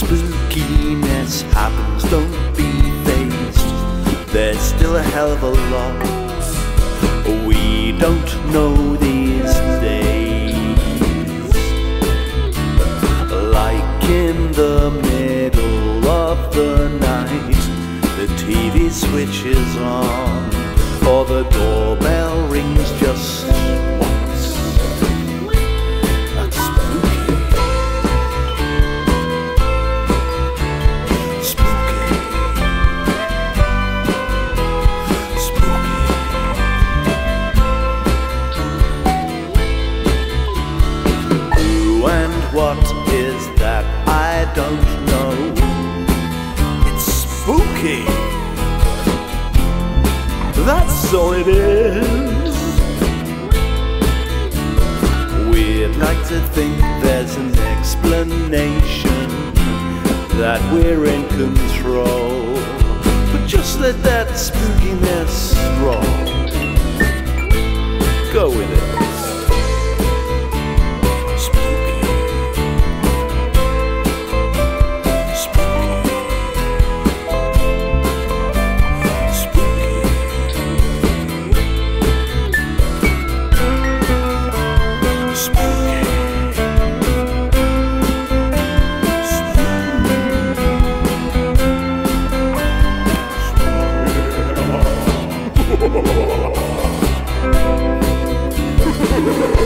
Spookiness happens, don't be fazed. There's still a hell of a lot we don't know these days. Like in the middle of the night, the TV switches on, or the doorbell That's all it is. We'd like to think there's an explanation that we're in control. But just let that spookiness roll. Go with it. フフフフ。